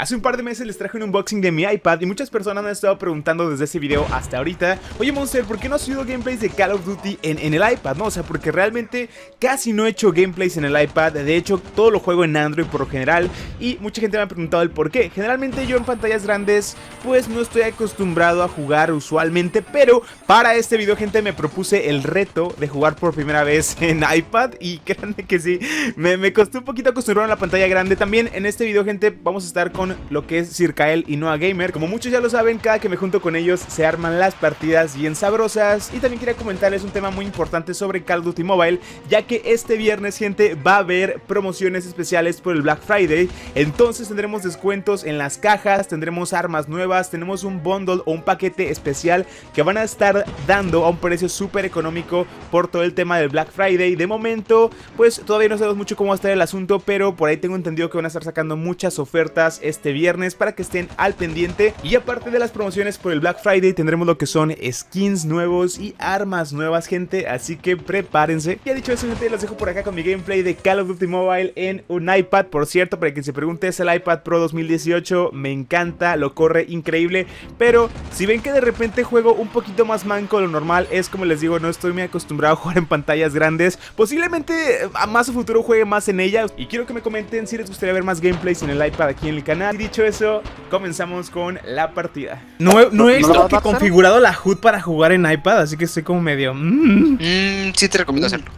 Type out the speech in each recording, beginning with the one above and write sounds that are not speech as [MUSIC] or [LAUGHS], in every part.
Hace un par de meses les traje un unboxing de mi iPad y muchas personas me han estado preguntando desde ese video hasta ahorita Oye Monster, ¿por qué no has subido gameplays de Call of Duty en, en, el iPad? No, o sea, porque realmente casi no he hecho gameplays en el iPad. De hecho, todo lo juego en Android por lo general Y mucha gente me ha preguntado el por qué. Generalmente yo en pantallas grandes pues no estoy acostumbrado a jugar usualmente Pero para este video gente me propuse el reto de jugar por primera vez [LAUGHS] en iPad Y créanme que sí, me, me costó un poquito acostumbrarme a la pantalla grande. También en este video gente vamos a estar con lo que es Circael y Noah Gamer. Como muchos ya lo saben, cada que me junto con ellos se arman las partidas bien sabrosas. Y también quería comentarles un tema muy importante sobre Call of Duty Mobile, ya que este viernes, gente, va a haber promociones especiales por el Black Friday. Entonces tendremos descuentos en las cajas, tendremos armas nuevas, tenemos un bundle o un paquete especial que van a estar dando a un precio súper económico por todo el tema del Black Friday. De momento, pues todavía no sabemos mucho cómo va a estar el asunto, pero por ahí tengo entendido que van a estar sacando muchas ofertas este este viernes para que estén al pendiente. Y aparte de las promociones por el Black Friday, tendremos lo que son skins nuevos y armas nuevas, gente. Así que prepárense. Ya dicho eso, gente, los dejo por acá con mi gameplay de Call of Duty Mobile en un iPad. Por cierto, para quien se pregunte, es el iPad Pro 2018. Me encanta, lo corre increíble. Pero si ven que de repente juego un poquito más manco de lo normal, es como les digo, no estoy muy acostumbrado a jugar en pantallas grandes. Posiblemente a más a futuro juegue más en ellas. Y quiero que me comenten si les gustaría ver más gameplays en el iPad aquí en el canal. Y dicho eso, comenzamos con la partida. No, he, no he que configurado la HUD para jugar en iPad, así que estoy como medio... Mm. Mm, sí te recomiendo hacerlo.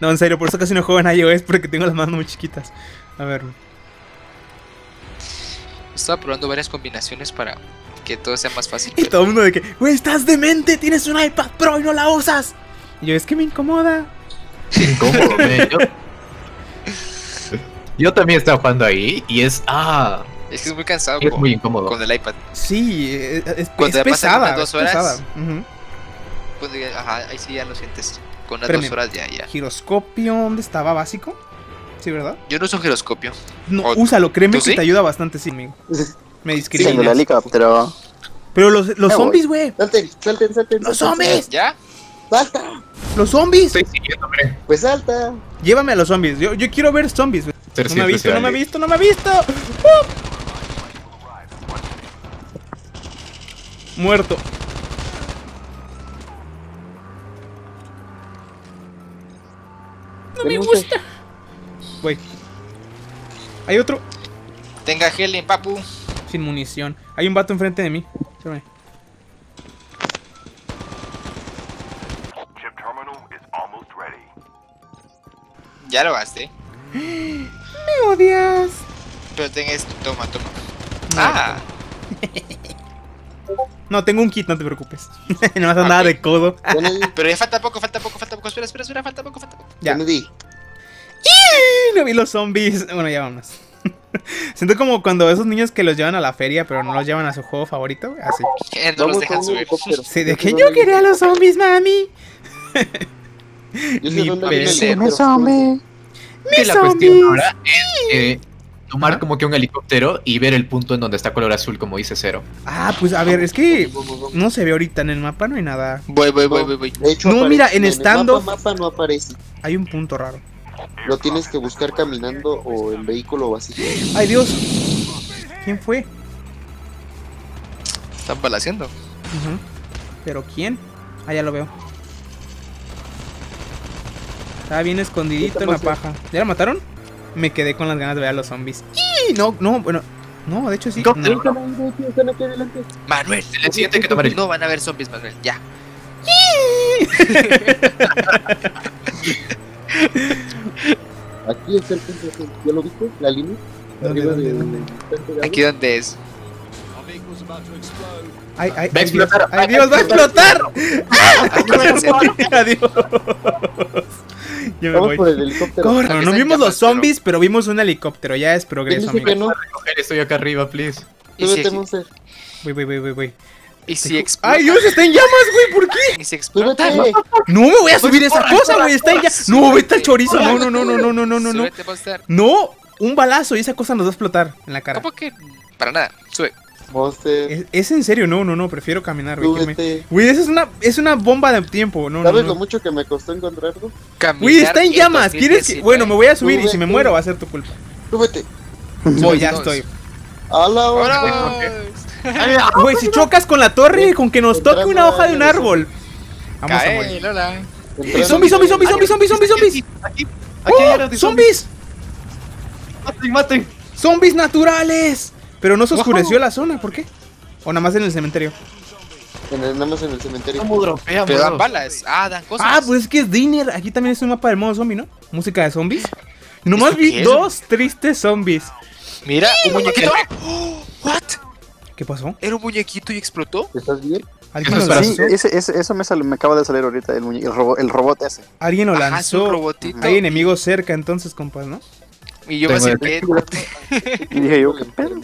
No, en serio, por eso casi no juego en iOS, porque tengo las manos muy chiquitas. A ver. Estaba probando varias combinaciones para que todo sea más fácil. Y todo el mundo de que, güey, estás demente, tienes un iPad Pro y no la usas. Y yo, es que me incomoda. [LAUGHS] Incómodo, yo... yo también estaba jugando ahí y es, ah, es que es muy cansado. Es muy incómodo. Con el iPad. Sí, es, es, Cuando es pesada. Dos horas, pesada. pues, ajá, ahí sí ya lo sientes. Con unas dos horas ya, ya. ¿Giroscopio dónde estaba? ¿Básico? Sí, ¿verdad? Yo no uso giroscopio. No, úsalo, créeme que te ayuda bastante, sí, amigo. Me discriminas. Sí, en el helicóptero. Pero los, los zombies, güey. Salten, salten, salten. ¡Los zombies! ¿Ya? ¡Salta! ¡Los zombies! Estoy siguiéndome. Pues salta. Llévame a los zombies. Yo, yo quiero ver zombies, güey. No me ha visto, no me ha visto, no me ha visto. ¡Uh! Muerto. No me gusta. Voy. Hay otro. Tenga gel papu. Sin munición. Hay un vato enfrente de mí. Espérame. Ya lo gasté. Me odias. Pero ten esto, toma, toma. Ah. [LAUGHS] No, tengo un kit, no te preocupes. [LAUGHS] no vas a nada de codo. [LAUGHS] Pero ya falta poco, falta poco, falta poco. Espera, espera, espera, falta poco, falta poco. Ya. No vi los zombies. Bueno, ya vamos. Siento como cuando esos niños que los llevan a la feria, pero no los llevan a su juego favorito. Así. No los dejan subir. Sí, de que yo quería a los zombies, mami. Mi zombie. Mi la cuestión ahora es tomar como que un helicóptero y ver el punto en donde está color azul, como dice cero. Ah, pues a ver, es que no se ve ahorita en el mapa, no hay nada. Voy, voy, voy, voy, voy. no, mira, en estando. En el mapa, no aparece. Hay un punto raro. Lo tienes que buscar caminando o en vehículo básico. ¡Ay, Dios! ¿Quién fue? Están balaseando. ¿Pero quién? Ah, ya lo veo. Estaba bien escondidito en la paja. ¿Ya lo mataron? me quedé con las ganas de ver a los zombies. ¡Y! No, no, bueno. No, de hecho sí. No, Manuel, el siguiente que tomar No van a haber zombies, Manuel, ya. [LAUGHS] Aquí está el punto, ¿ya lo viste? ¿La línea? Aquí donde es. Ay, ay, va a explotar. Ay, Dios, va a explotar. [LAUGHS] Adiós. [LAUGHS] Yo me voy. por el helicóptero. Corre, no vimos los zombies, pero vimos un helicóptero. Ya es progreso, amigo. No. Estoy acá arriba, please. Súbete, Monster. Voy, voy, voy, voy, voy. ¿Y si explota? ¡Ay, Dios! ¡Está en llamas, güey! ¿Por qué? ¿Y si explota? No me voy a subir esa cosa, güey. Está en llamas. No, vete al chorizo. No, no, no, no, no, no, no, no. No, no, un balazo y esa cosa nos va a explotar en la cara. ¿Cómo que? Para nada. Sube. Monster. ¿Es, en serio, no, no, no, prefiero caminar, güey. Güey, esa es una, es una bomba de tiempo, no, ¿Sabes no, lo mucho que me costó encontrarlo? Güey, está en llamas, ¿quieres que...? Bueno, me voy a subir y si me muero va a ser tu culpa. Súbete. Voy, ya estoy. A la hora. ¡Vámonos! [LAUGHS] Güey, si chocas con la torre, con que nos toque una hoja de un árbol. Vamos a morir. Lola. ¡Eh, ¡Zombies, zombies, zombies, zombies, zombies, zombies, zombies! Aquí, aquí ¡Oh! ¡Zombies! Maten, maten. ¡Zombies naturales! Pero no se oscureció la zona, ¿por qué? O nada más en el cementerio. En el, nada más en el cementerio. ¿Cómo Pero dan balas. Ah, dan cosas. Ah, pues es que es Dinner. Aquí también es un mapa del modo zombie, ¿no? Música de zombies. Nomás ¿Esto vi dos tristes zombies. Mira, un muñequito. Oh, [GASPS] ¿What? ¿Qué pasó? ¿Era un muñequito y explotó? ¿Estás bien? ¿Alguien Eso lo Sí, lanzó? ese, ese- eso me, sal- me acaba de salir ahorita, el, el, robo- el robot ese. Alguien lo Ajá, es un lanzó. robotito. Hay enemigos cerca entonces, compas, ¿no? Y yo me acerqué. [LAUGHS] Y dije yo, ¿qué pedo?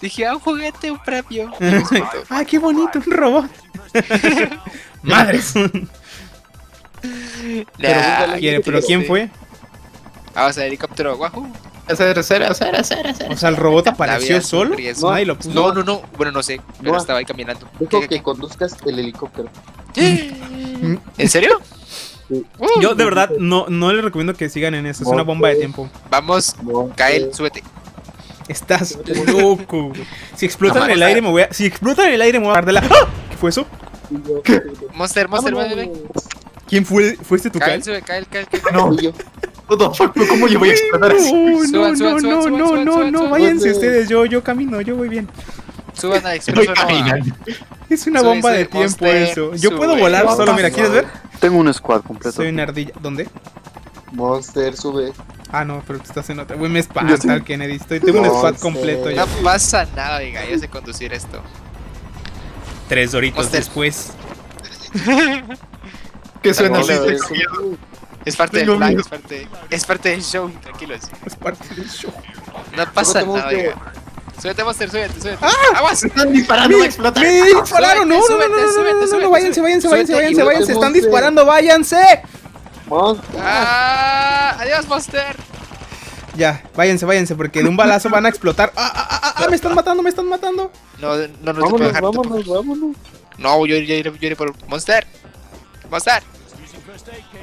Dije, ah, un juguete, un premio. [LAUGHS] ¡Ah, qué bonito! Un robot. [LAUGHS] Madres. Nah, Pero, pero ¿quién fue? Vamos al helicóptero, guajú. Hacer, hacer, hacer, hacer, hacer. O sea, el robot apareció solo. lo puso. No, no, no. Bueno, no sé. Pero No. estaba ahí caminando. ¿Qué, que conduzcas el helicóptero. [GASPS] ¿En serio? Sí. Uh, Yo de verdad no, no les recomiendo que sigan en eso. Es una bomba de tiempo. Vamos, eh, súbete. Estás loco. Si explotan No, en el aire me voy a. Si explotan en el aire me voy a dar de la. ¡Ah! ¿Qué fue eso? Monster, Monster, ven, ven, ven. ¿Quién fue? ¿Fue este tu Kael, cal? sube, Kael, Kael, Kael. No, yo, ¿cómo yo voy a explotar así? No, no, no, no, no, no, váyanse ustedes, yo, yo camino, yo voy bien. Suban a Expreso. Es una bomba de tiempo eso. Yo puedo volar solo, mira, ¿quieres ver? Tengo un squad completo. Soy una ardilla. ¿Dónde? Monster, sube. Ah, no, pero tú estás en otra. Güey, me espanta sí. el Kennedy. Estoy, tengo un No squad completo No ya. pasa nada, oiga, yo sé conducir esto. Tres doritos Monster. después. [LAUGHS] Que suena así. Es parte del plan, es parte, es parte del show, tranquilos. Es parte del show. No pasa nada, Monster. Súbete, Monster, súbete, súbete. ¡Aguas! Me están disparando, va a explotar. ¡Me dispararon! No, no, no, súbete, no, no, no, súbete, no, no, súbete, no, váyanse, váyanse, váyanse, váyanse, váyanse. Están Monster. disparando, váyanse. Monster. ¡Ah! ¡Adiós, Monster! Ya, váyanse, váyanse, porque de un balazo van a explotar. ¡Ah, ah, ah, ah! ¡Me están matando, me están matando! No, no, no Vámonos, dejar. vámonos, vámonos. No, yo, yo, iré- yo iré por Monster. Monster.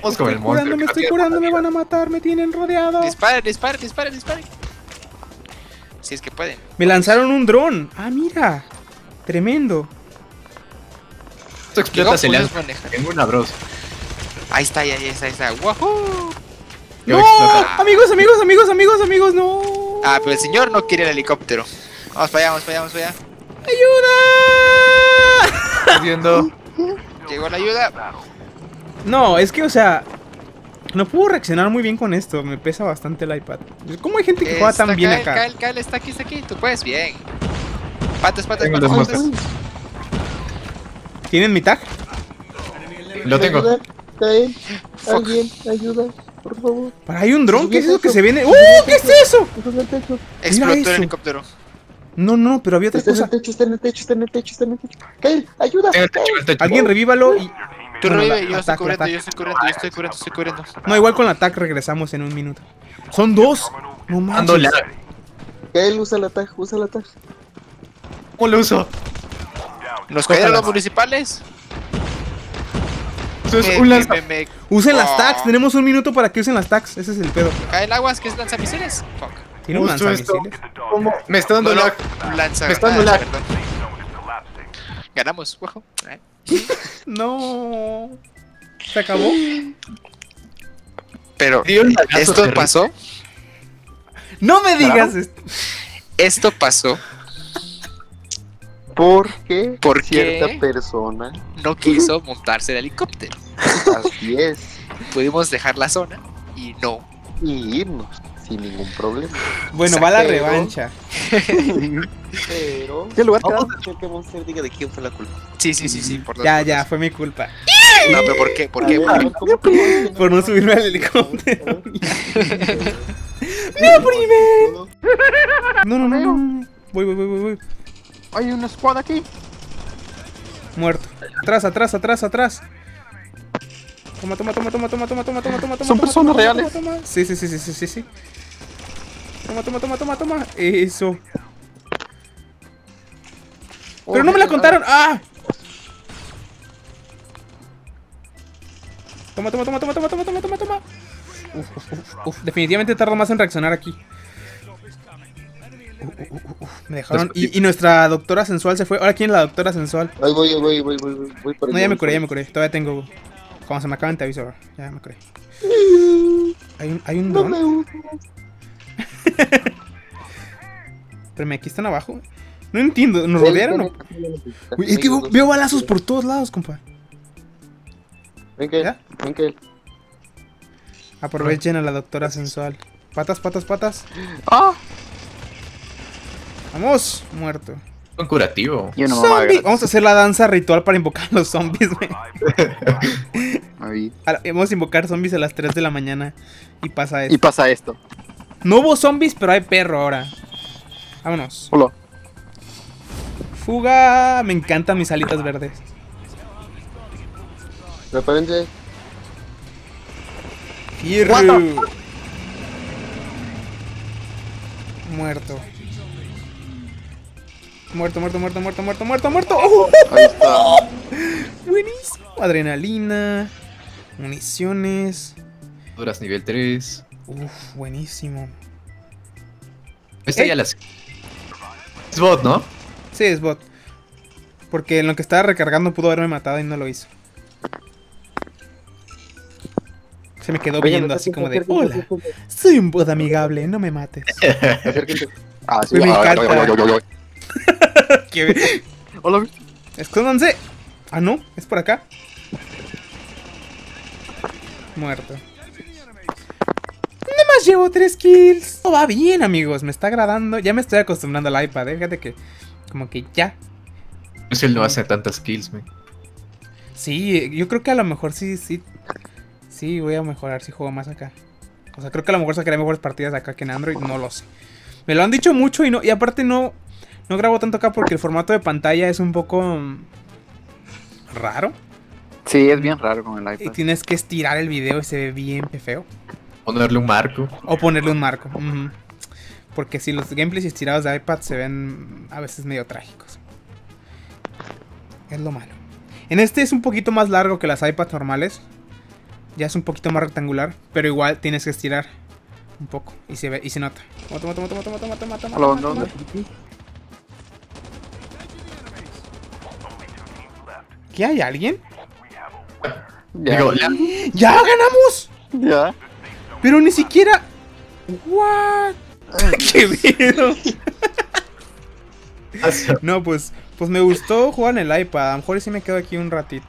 Vamos con el monstruo. me estoy curando, me van a matar, me tienen rodeado. Disparen, disparen, disparen, disparen. Si es que pueden. Me lanzaron un dron. Ah, mira. Tremendo. Esto explota, se le puedes hace manejar. en una, bros. Ahí está, ahí está, ahí está. ¡Wahoo! ¡No! explota. Amigos, amigos, amigos, amigos, amigos, no. Ah, pero el señor no quiere el helicóptero. Vamos para allá, vamos para allá, vamos para allá. ¡Ayuda! Estoy viendo. Llegó la ayuda. No, es que, o sea, no puedo reaccionar muy bien con esto. Me pesa bastante el iPad. ¿Cómo hay gente que juega Está tan bien Kyle, acá? Kyle, Kyle, está aquí, está aquí. Tú puedes, bien. Patas, patas, patas, patas. ¿Tienen mi tag? Lo tengo. Alguien, ayuda, por favor. ¿Para hay un dron? ¿Qué es eso que se viene? ¡Uh! ¿Qué es eso? Explotó el helicóptero. No, no, pero había otra Está en cosa. el techo, está en el techo, está en el techo, está en el techo. Kael, ayuda. Alguien revívalo y... Tú revive, la- yo estoy ataque, cubriendo, ataque. yo estoy cubriendo, yo estoy cubriendo, estoy cubriendo. No, igual con la tag regresamos en un minuto. Son dos. No manches. Kael, usa la tag, usa la tag. ¿Cómo lo uso? ¿Nos cayeron los municipales? Eso es Me- un lanza. me- me- Usen las Oh. tags. Tenemos un minuto para que usen las tags. Ese es el pedo. ¿Cae el aguas que es lanzamisiles? Fuck. Tiene un lanzamisiles. ¿Cómo? Me está dando No, lag. lanza Me está dando lag. Ganamos, guajo. No. ¿Se acabó? Pero esto terrible. pasó, No me digas esto. esto pasó Porque ¿Por cierta qué? persona, no quiso montarse el helicóptero. así es, Pudimos dejar la zona y no. y irnos sin ningún problema. Bueno, va la Pero- revancha. [LAUGHS] Pero. ¿Qué lugar Vamos a hacer que Monster diga de quién fue la culpa. Sí, sí, sí, sí. Por Ya, ya, fue mi culpa. [LAUGHS] No, pero ¿por qué? ¿Por qué? ver, ¿Por Por no subirme al helicóptero. [LAUGHS] ¡No, primer! No, no, no, no. no. Voy, voy, voy, voy, voy. Hay un squad aquí. Muerto. Atrás, atrás, atrás, atrás. Toma, toma, toma, toma, toma, toma, toma, toma, toma, toma. Son toma, personas toma, reales. toma. Sí, sí, sí, sí, sí, sí. Toma, toma, toma, toma, toma. Eso. Pero no me la contaron. ¡Ah! Toma, toma, toma, toma, toma, toma, toma, toma, toma. Uf, uf, uf. Definitivamente tardo más en reaccionar aquí. uh, uh, uh, me dejaron. Y, y nuestra doctora sensual se fue. Ahora, ¿quién es la doctora sensual? Ahí voy, ahí voy, voy, voy, voy, No, ya me curé, ya me curé. Todavía tengo. Cuando se me acaban te aviso. Ya me curé. Hay un, hay un. No dron. Espérame, aquí están abajo. No entiendo. ¿Nos Sí, rodearon o.? Uy, es que veo, veo balazos por todos lados, compa. Ven que, ¿Ya? ven que. Aprovechen a la doctora sensual. Patas, patas, patas. ¡Ah! Vamos, muerto. Un curativo. Vamos a hacer la danza ritual para invocar a los zombies, güey. [LAUGHS] Ahí. Vamos a invocar zombies a las 3 de la mañana. Y pasa Y esto. pasa esto. No hubo zombies, pero hay perro ahora. Vámonos. Hola. Fuga. Me encantan mis alitas verdes. Prepárense. Fierro. Muerto. Muerto, muerto, muerto, muerto, muerto, muerto, muerto. ¡Oh! Ahí está. [LAUGHS] Buenísimo. Adrenalina. Municiones. Duras nivel 3. Uf, buenísimo. Esta Eh. ya las. Es bot, ¿no? Sí, es bot. Porque en lo que estaba recargando pudo haberme matado y no lo hizo. Se me quedó viendo así como de, hola, soy un bot amigable, no me mates. [LAUGHS] acérquense. Ah, sí. Me ah, encanta. ay, ay, ay, ay. ¿Qué? [LAUGHS] Hola. Escóndanse. Ah, no, es por acá. Muerto. Nada más llevo tres kills. Todo va bien, amigos. Me está agradando. Ya me estoy acostumbrando al iPad. eh, Fíjate que, como que ya. Es él no hace tantas kills, man. Sí, yo creo que a lo mejor sí, sí. Sí, voy a mejorar si juego más acá. O sea, creo que a lo mejor sacaré mejores partidas acá que en Android. No lo sé. Me lo han dicho mucho y no. Y aparte no. No grabo tanto acá porque el formato de pantalla es un poco. raro. Sí, es bien raro con el Y iPad. tienes que estirar el video y se ve bien feo. Ponerle un marco. O ponerle un marco. Porque si los gameplays estirados de iPad se ven a veces medio trágicos. Es lo malo. En este es un poquito más largo que las iPads normales. Ya es un poquito más rectangular. Pero igual tienes que estirar un poco. Y se ve, y se nota. Mata, mata, mata, mata, mata, mata, mata, Hola, mata, ¿dónde? mata. ¿Qué hay alguien? Ya. Digo, la- ¡Ya ganamos! Ya. Pero ni siquiera. ¿What? [LAUGHS] ¡Qué miedo! [LAUGHS] No, pues, pues me gustó jugar en el iPad. A lo mejor sí me quedo aquí un ratito.